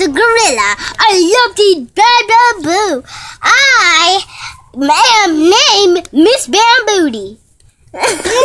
the gorilla. I love to eat bamboo. I am named Miss Bambooty.